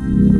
Thank